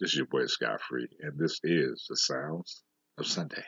This is your boy Scott Free, and this is the sounds of Sunday.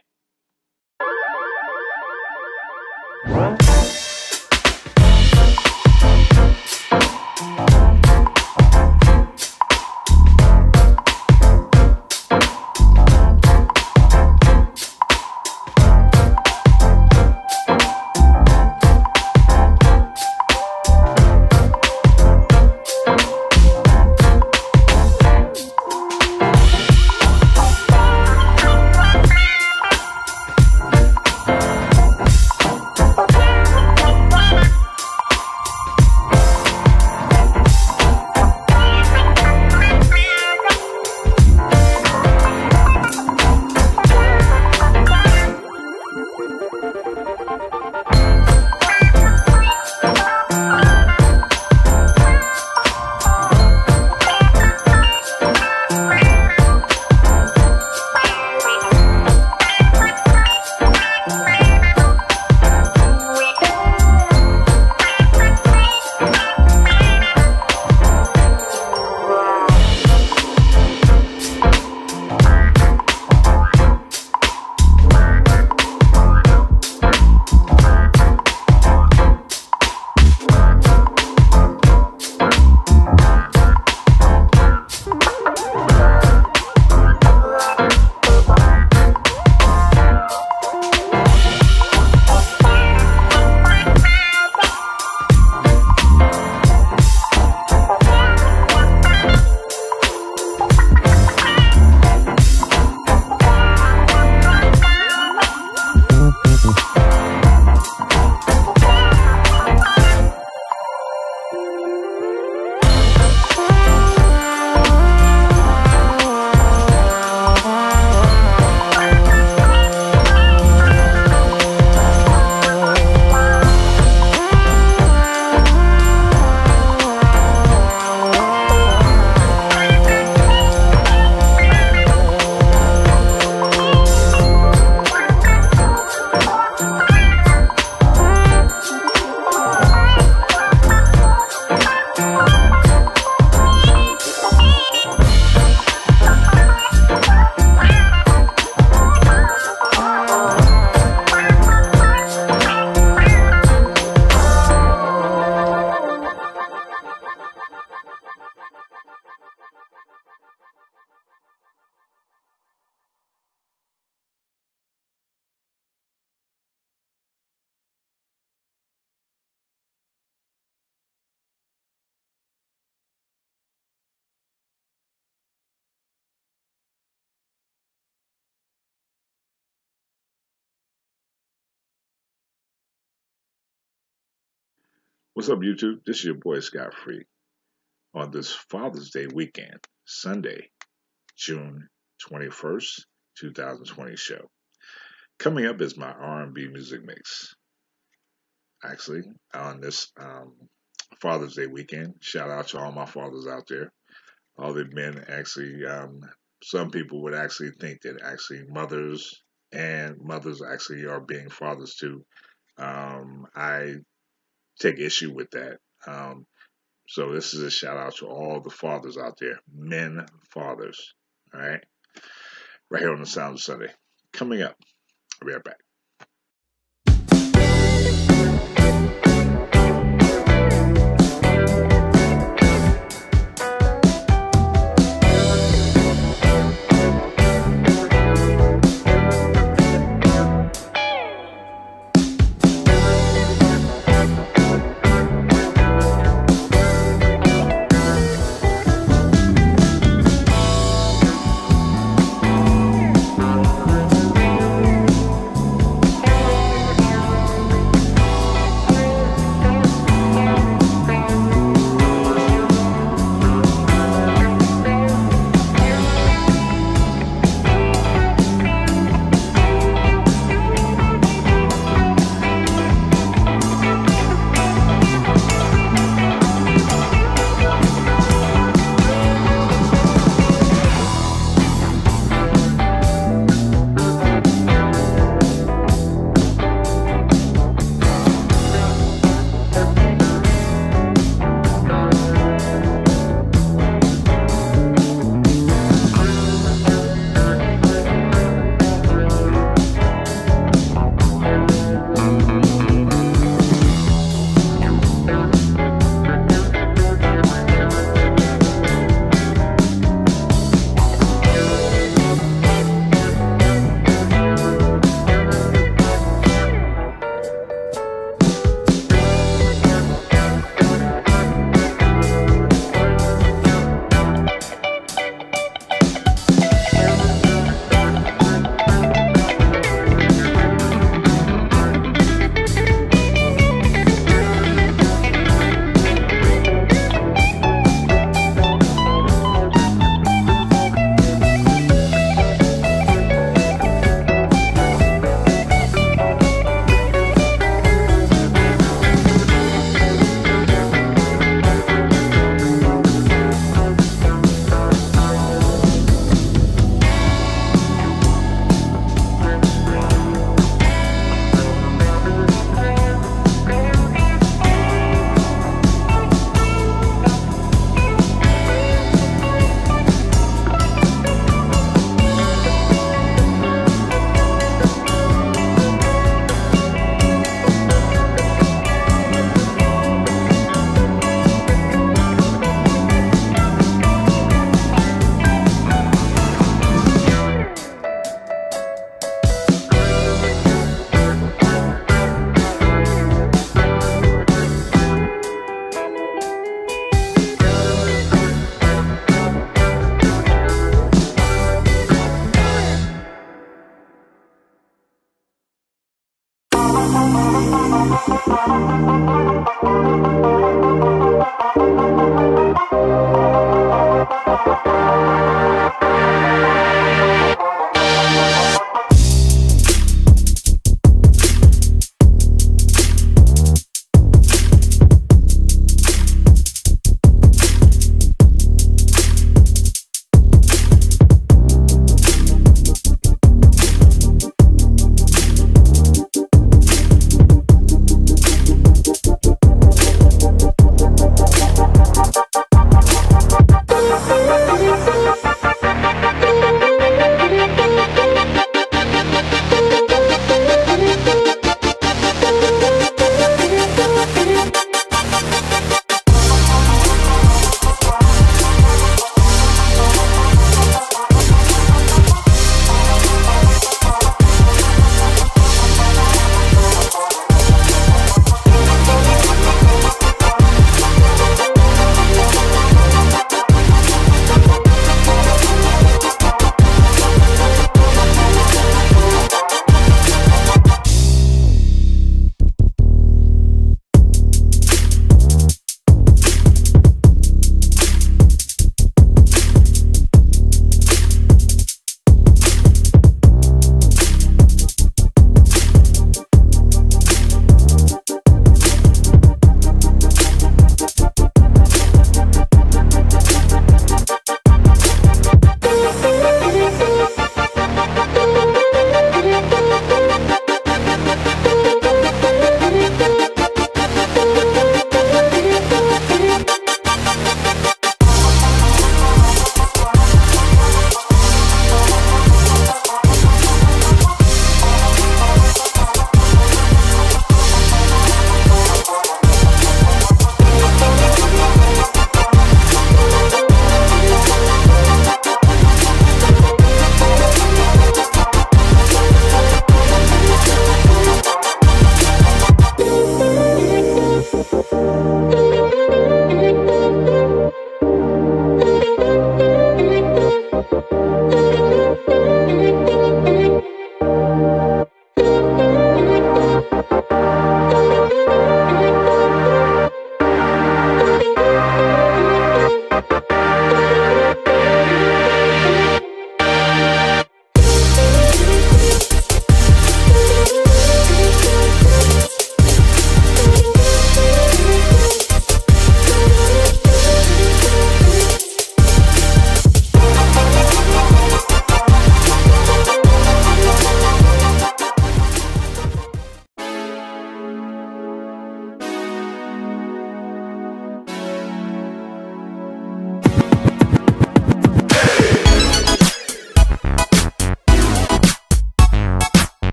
What's up, YouTube? This is your boy Scott Free on this Father's Day weekend, Sunday, June 21st, 2020 show. Coming up is my R&B music mix. Actually, on this um, Father's Day weekend, shout out to all my fathers out there. All the men actually, um, some people would actually think that actually mothers and mothers actually are being fathers too. Um, I take issue with that. Um, so this is a shout out to all the fathers out there, men fathers. All right, right here on the Sound of Sunday. Coming up, I'll be right back.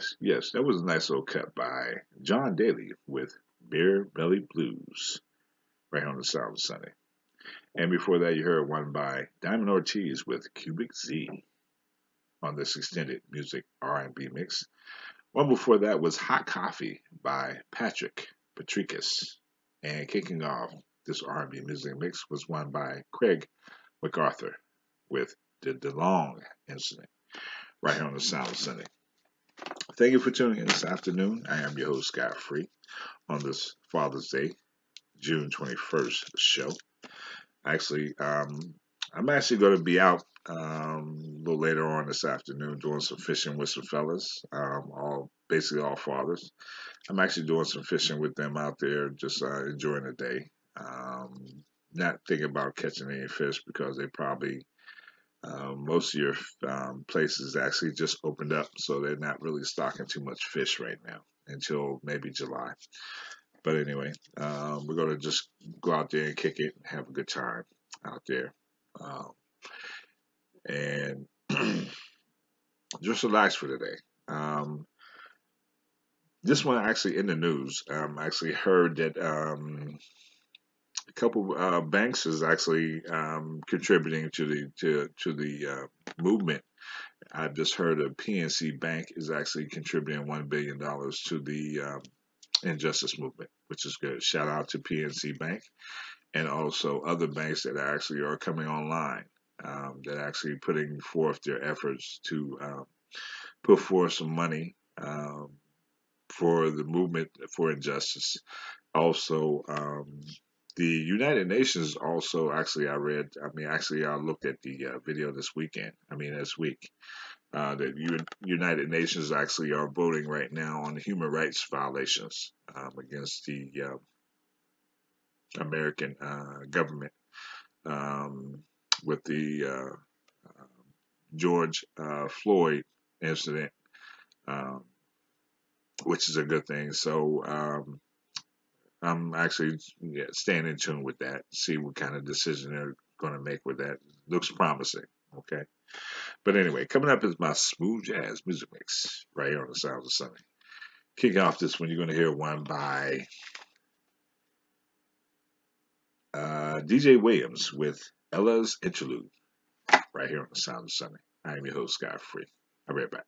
Nice, yes, that was a nice little cut by John Deley with Beer Belly Blues, right here on the Sound of Sunday. And before that, you heard one by Diamond Ortiz with Cubic Z on this extended music R&B mix. One before that was Hot Coffee by Patrick Patrikas. And kicking off this R&B music mix was one by Craig MacArthur with the DeLong Incident, right here on the Sound of Sunday. Thank you for tuning in this afternoon. I am your host, Scott Free, on this Father's Day, June 21st show. Actually, um, I'm actually going to be out um, a little later on this afternoon doing some fishing with some fellas, um, all basically all fathers. I'm actually doing some fishing with them out there, just uh, enjoying the day. Um, not thinking about catching any fish because they probably uh, most of your um, places actually just opened up, so they're not really stocking too much fish right now until maybe July. But anyway, um, we're going to just go out there and kick it and have a good time out there. Um, and just relax for today. Um, this one actually in the news. Um, I actually heard that um, a couple uh, banks is actually um, contributing to the to to the uh, movement. I've just heard a PNC Bank is actually contributing one billion dollars to the um, injustice movement, which is good. Shout out to PNC Bank and also other banks that actually are coming online um, that actually putting forth their efforts to um, put forth some money um, for the movement for injustice. Also, um, the United Nations also actually I read. I mean, actually I looked at the uh, video this weekend. I mean, this week. Uh, the U- United Nations actually are voting right now on human rights violations um, against the uh, American uh, government um, with the uh, uh, George Floyd incident, um, which is a good thing. So um, I'm actually yeah, staying in tune with that, see what kind of decision they're going to make with that. Looks promising. Okay. But anyway, coming up is my smooth jazz music mix right here on the Sounds of Sunday. Kick off this one, you're going to hear one by uh, DJ Williams with Ella's Interlude right here on the Sound of Sunday. I am your host, Scott Free. I'll be right back.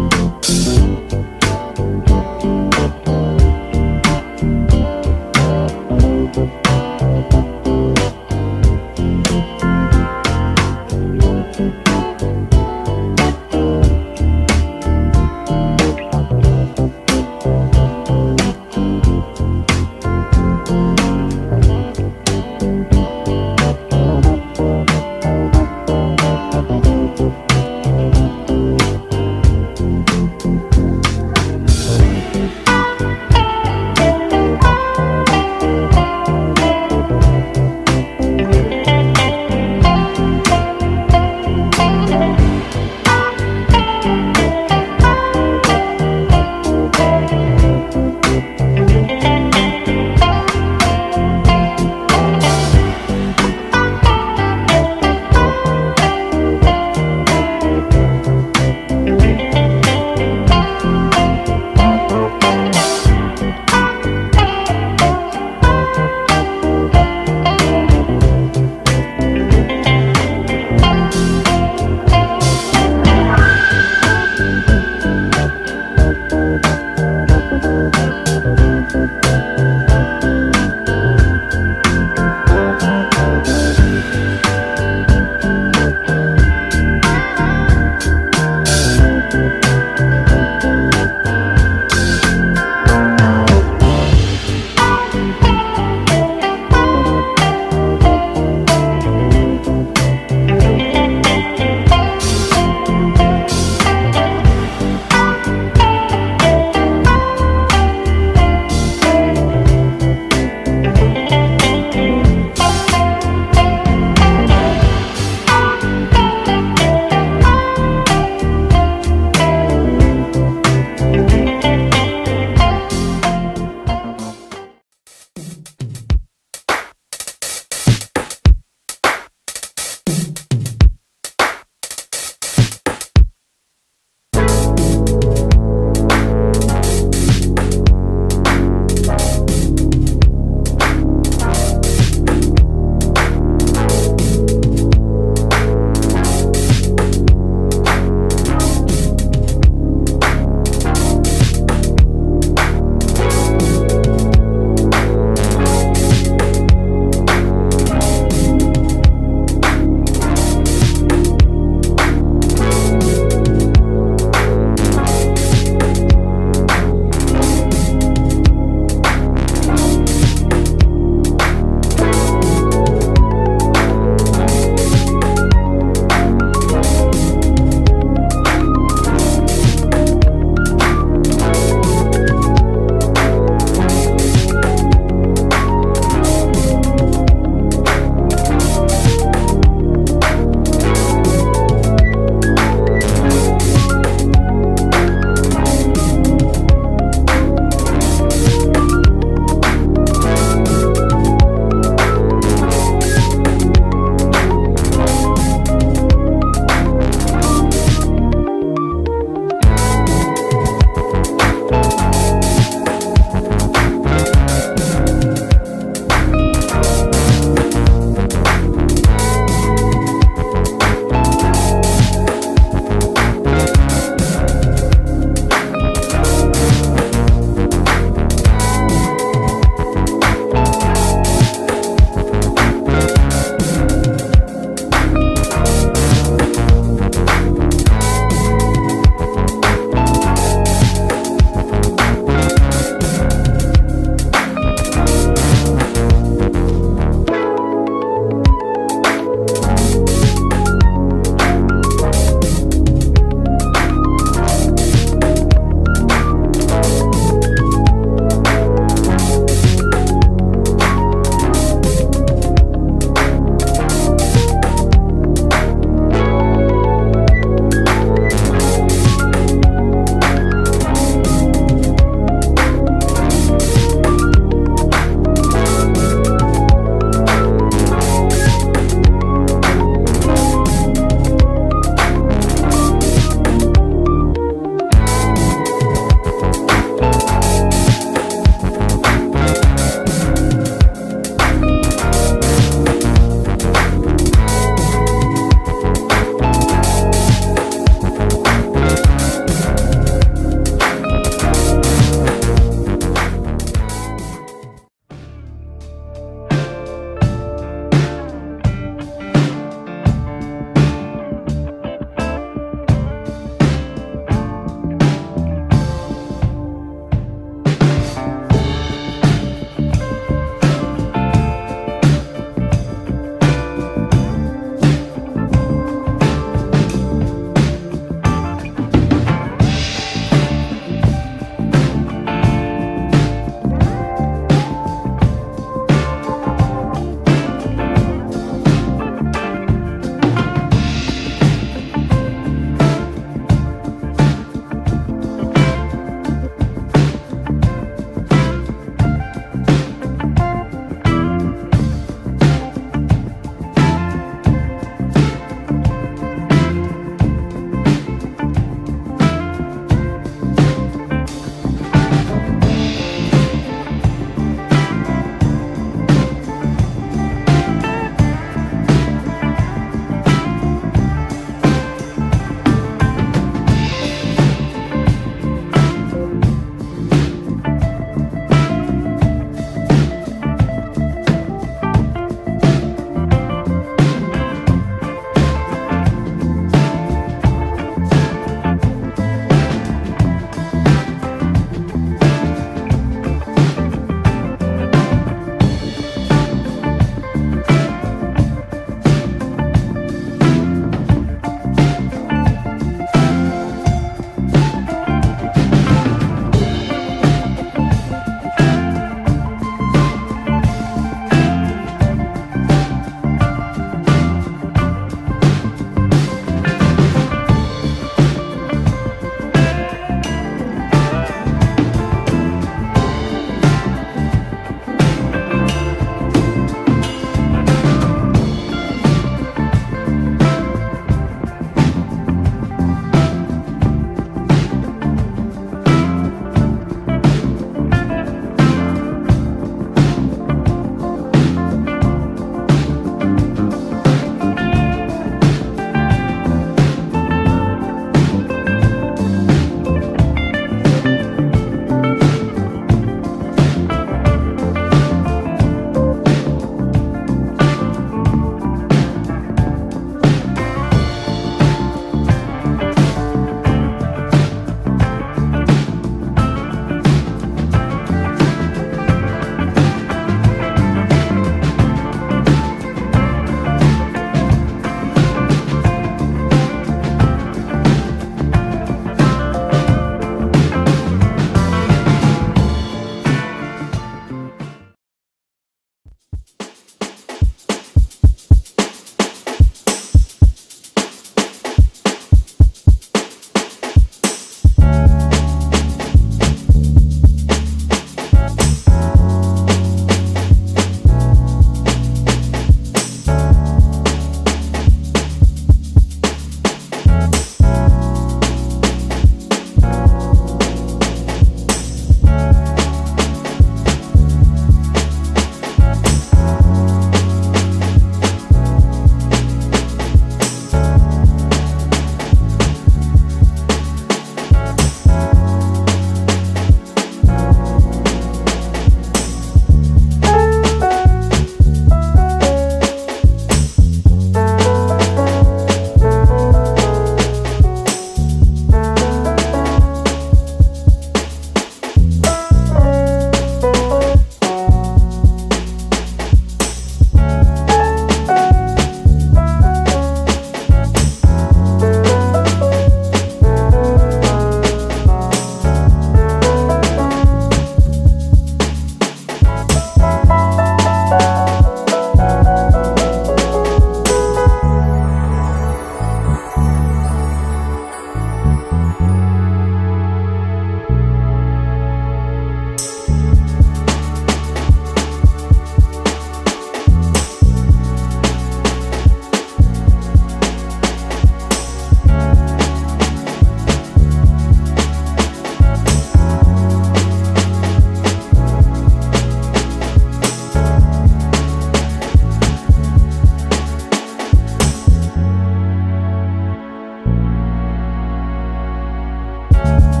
Bye.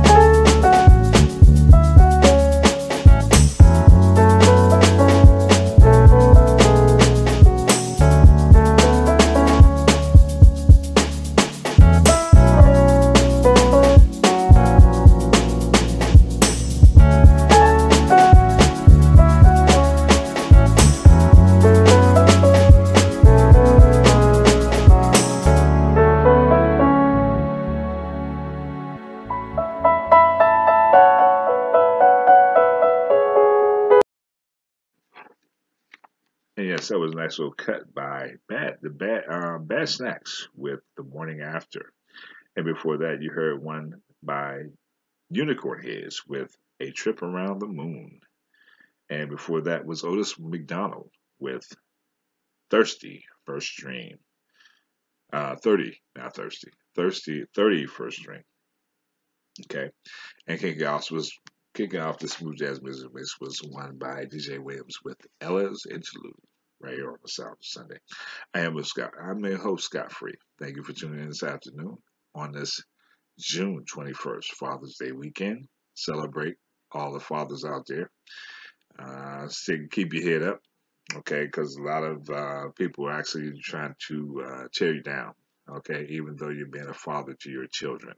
Yes, that was a nice little cut by Bad the Bad uh, Bad Snacks with the Morning After, and before that you heard one by Unicorn Heads with A Trip Around the Moon, and before that was Otis McDonald with Thirsty First Dream. Uh, 30, not thirsty. Thirsty, 30 first string. Okay. And kicking off was kicking off the smooth jazz music mix was one by DJ Williams with Ella's Interlude right here on the South Sunday. I am with Scott. I'm the host, Scott Free. Thank you for tuning in this afternoon on this June 21st, Father's Day weekend. Celebrate all the fathers out there. Uh, keep your head up, okay? Because a lot of uh, people are actually trying to uh, tear you down, okay? Even though you're being a father to your children.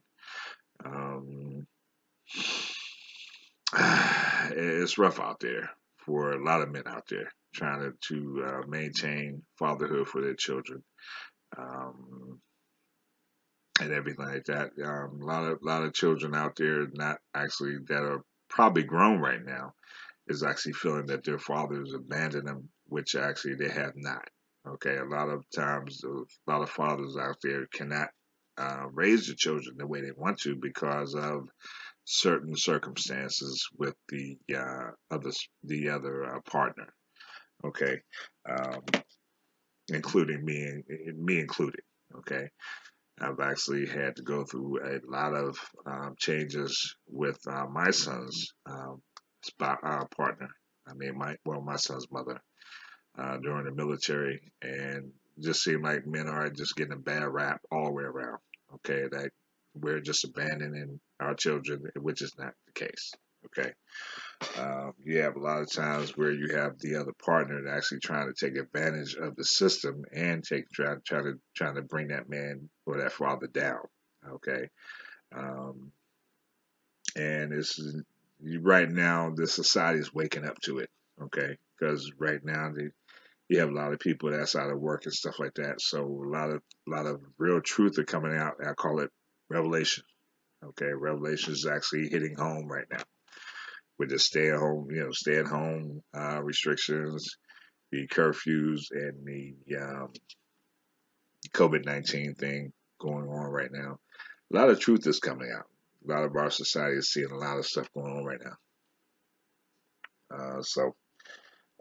Um, it's rough out there for a lot of men out there trying to, to uh, maintain fatherhood for their children um, and everything like that. Um, a lot of lot of children out there not actually that are probably grown right now is actually feeling that their fathers abandoned them, which actually they have not. Okay, a lot of times a lot of fathers out there cannot uh, raise the children the way they want to because of certain circumstances with the uh, other the other uh, partner. Okay, um, including me and me included. Okay, I've actually had to go through a lot of um, changes with uh, my son's um, uh, partner. I mean, my well, my son's mother uh, during the military, and just seemed like men are just getting a bad rap all the way around. Okay, that we're just abandoning our children, which is not the case. Okay. Um, you have a lot of times where you have the other partner actually trying to take advantage of the system and take try, try to trying to bring that man or that father down. Okay. Um, and it's right now the society is waking up to it. Okay, because right now the, you have a lot of people that's out of work and stuff like that. So a lot of a lot of real truth are coming out. I call it revelation. Okay, revelation is actually hitting home right now with the stay at home, you know, stay at home uh, restrictions, the curfews, and the um, COVID 19 thing going on right now. A lot of truth is coming out. A lot of our society is seeing a lot of stuff going on right now. Uh, so,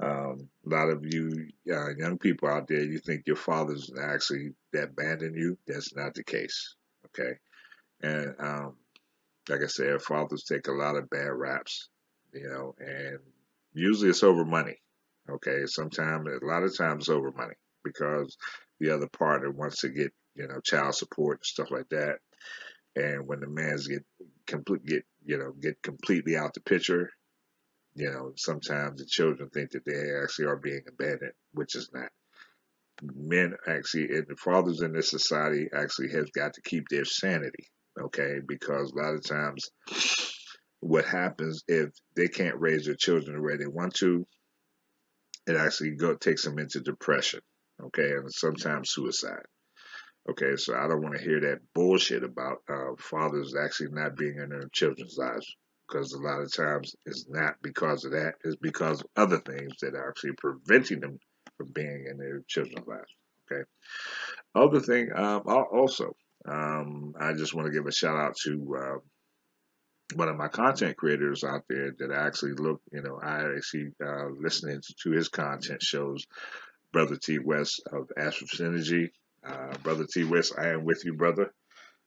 um, a lot of you uh, young people out there, you think your father's actually abandoned you. That's not the case. Okay. And um, like I said, fathers take a lot of bad raps you know, and usually it's over money. Okay, sometimes a lot of times it's over money because the other partner wants to get you know child support and stuff like that. And when the man's get complete get you know get completely out the picture, you know sometimes the children think that they actually are being abandoned, which is not. Men actually, and the fathers in this society actually has got to keep their sanity, okay? Because a lot of times what happens if they can't raise their children the way they want to, it actually go, takes them into depression, okay, and sometimes suicide. Okay, so I don't want to hear that bullshit about uh, fathers actually not being in their children's lives because a lot of times it's not because of that, it's because of other things that are actually preventing them from being in their children's lives. Okay. Other thing, um, also, um, I just want to give a shout out to uh, one of my content creators out there that I actually look, you know, I actually uh, listening to his content shows Brother T West of Astro Synergy. Uh, brother T West, I am with you, brother.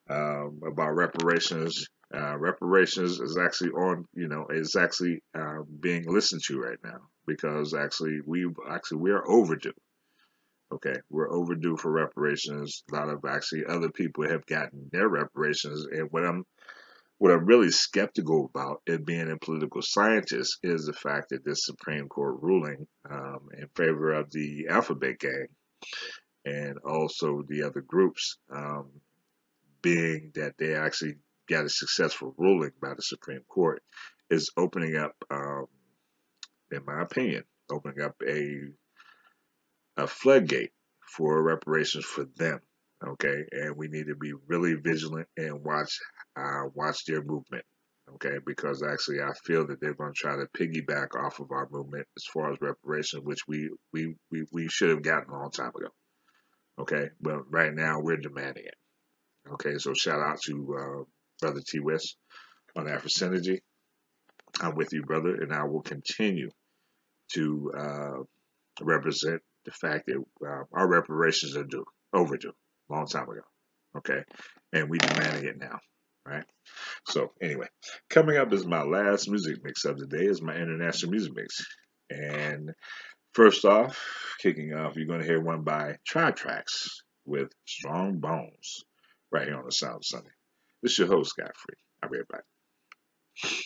Um, about reparations. Uh, reparations is actually on, you know, is actually uh, being listened to right now because actually we actually we are overdue. Okay, we're overdue for reparations. A lot of actually other people have gotten their reparations, and what I'm what I'm really skeptical about it being a political scientist is the fact that this Supreme Court ruling um, in favor of the Alphabet Gang and also the other groups, um, being that they actually got a successful ruling by the Supreme Court, is opening up, um, in my opinion, opening up a a floodgate for reparations for them. Okay, and we need to be really vigilant and watch uh, watch their movement. okay? Because actually, I feel that they're going to try to piggyback off of our movement as far as reparations, which we we we, we should have gotten a long time ago, okay? But right now, we're demanding it, okay? So shout out to uh, Brother T West on Afro Synergy. I'm with you, brother, and I will continue to uh, represent the fact that uh, our reparations are due, overdue, long time ago, okay? And we demanding it now right? So anyway, coming up is my last music mix of the day is my international music mix. And first off, kicking off, you're going to hear one by Tribe Tracks with Strong Bones right here on the Sound Sunday. This is your host, Scott Free. I'll be right back.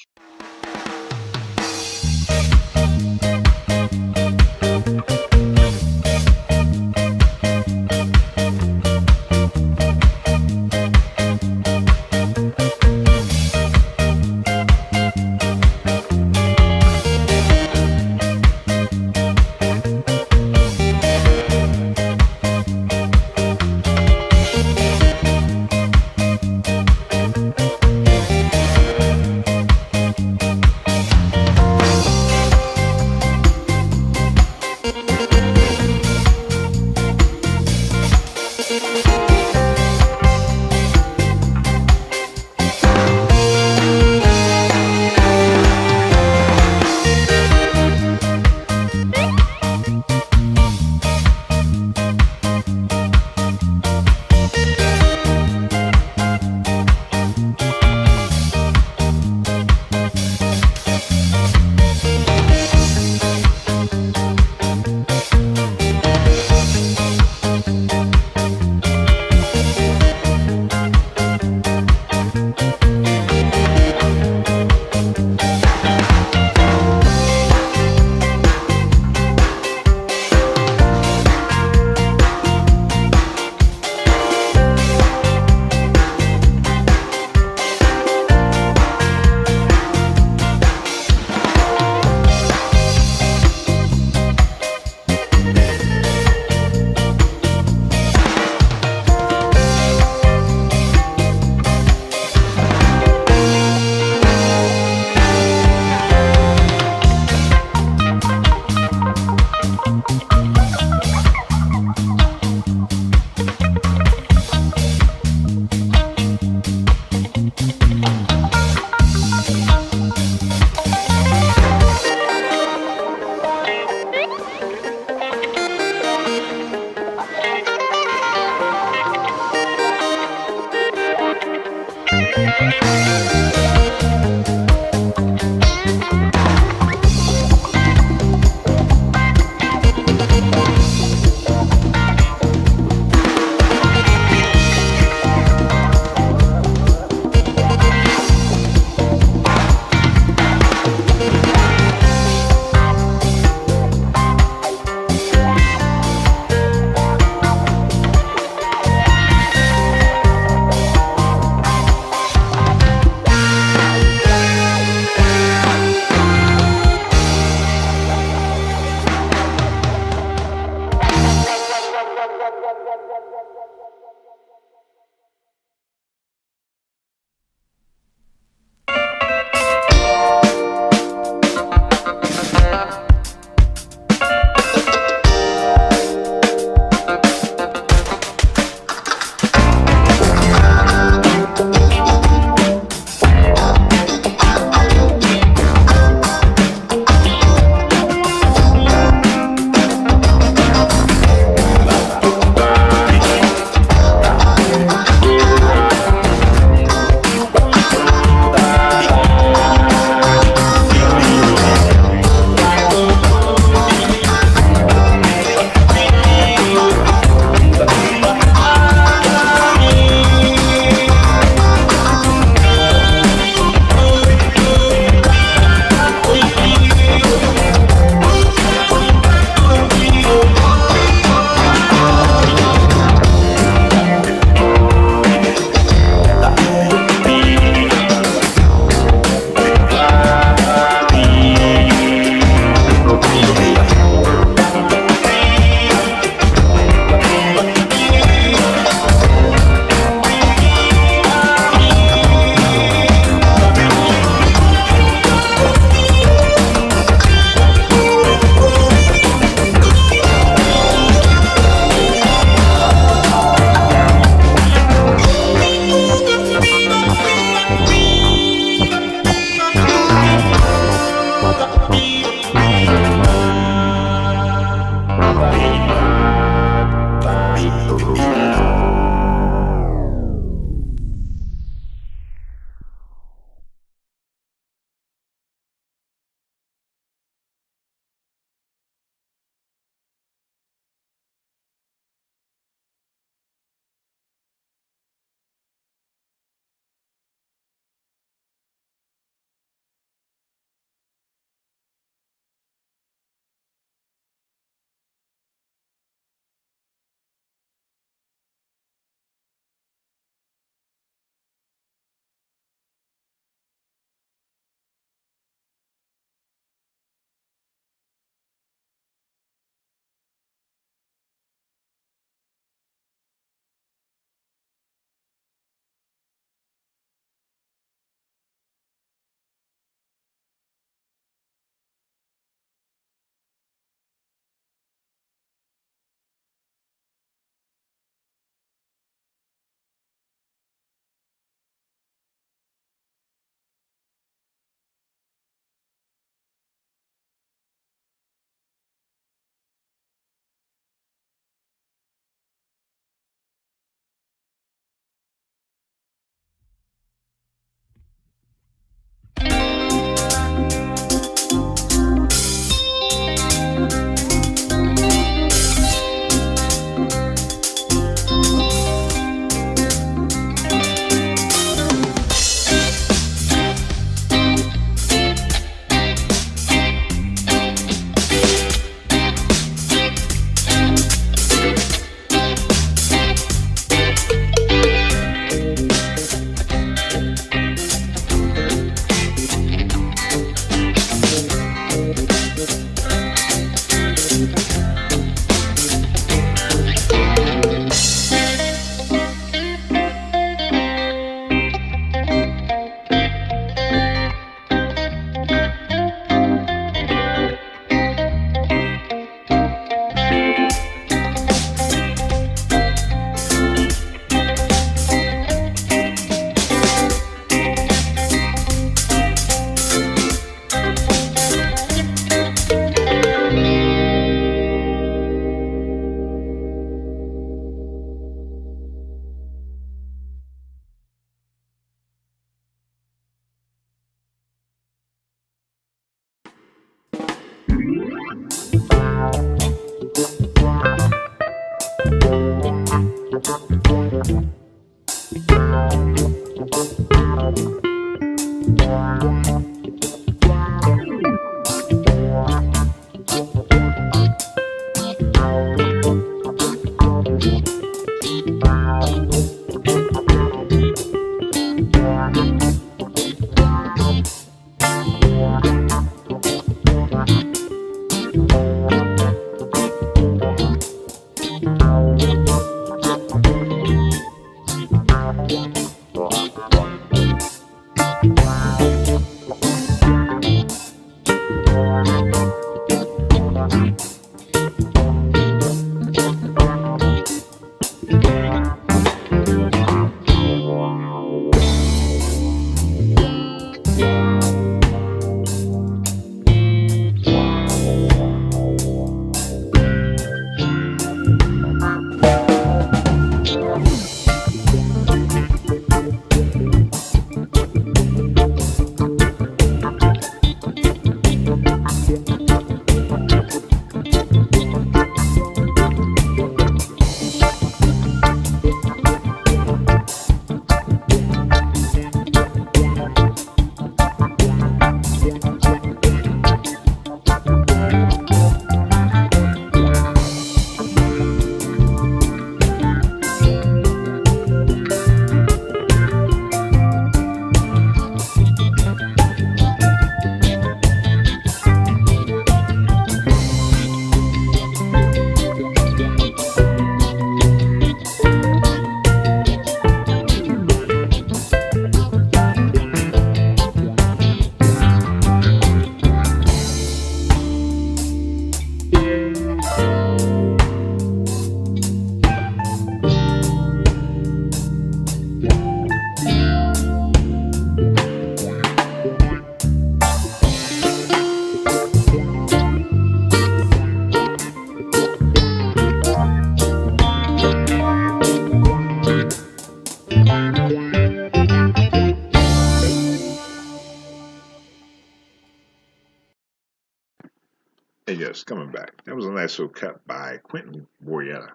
Coming back. That was a nice little cut by Quentin Boyetta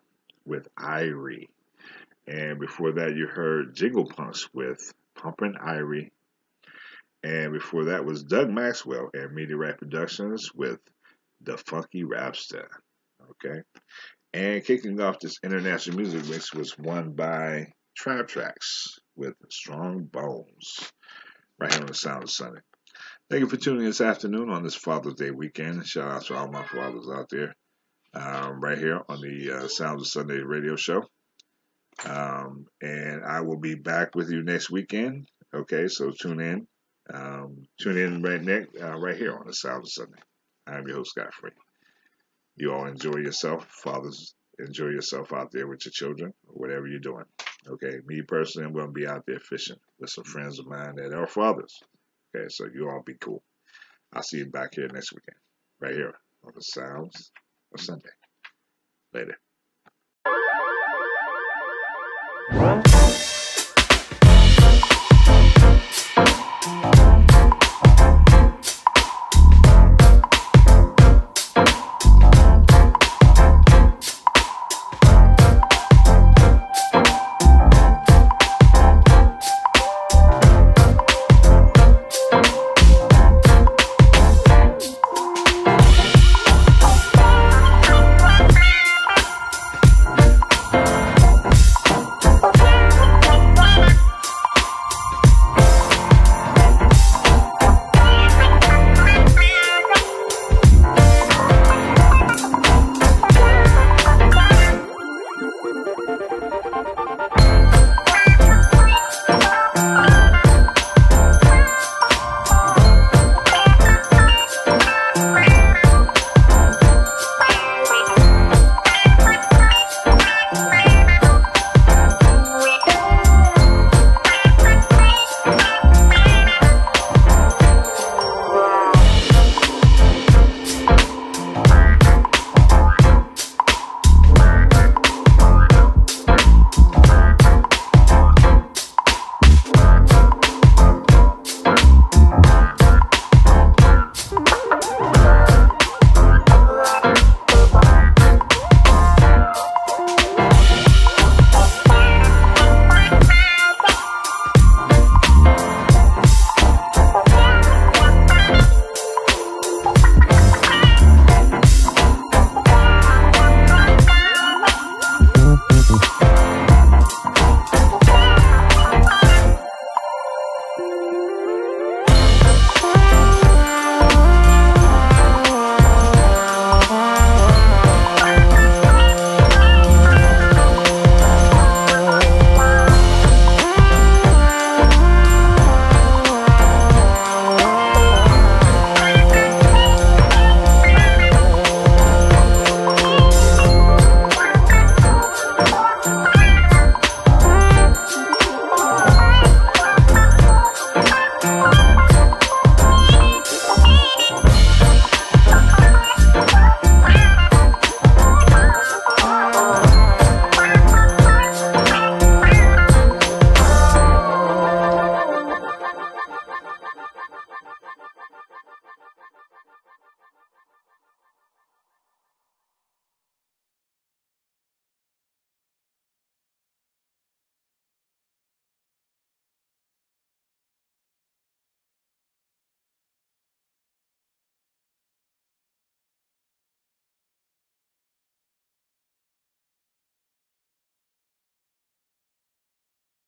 with Irie. And before that, you heard Jingle Punks with Pumpin' Irie. And before that was Doug Maxwell and Media Rap Productions with The Funky Rapsta. Okay. And kicking off this international music mix was one by Trap Tracks with Strong Bones. Right here on the Sound of Sunday. Thank you for tuning in this afternoon on this Father's Day weekend. Shout out to all my fathers out there, um, right here on the uh, Sounds of Sunday radio show. Um, and I will be back with you next weekend. Okay, so tune in. Um, tune in right next, uh, right here on the Sounds of Sunday. I'm your host, Scott Free. You all enjoy yourself. Fathers, enjoy yourself out there with your children, or whatever you're doing. Okay, me personally, I'm going to be out there fishing with some friends of mine that are fathers. Okay, so you all be cool. I'll see you back here next weekend, right here on the Sounds of Sunday. Later.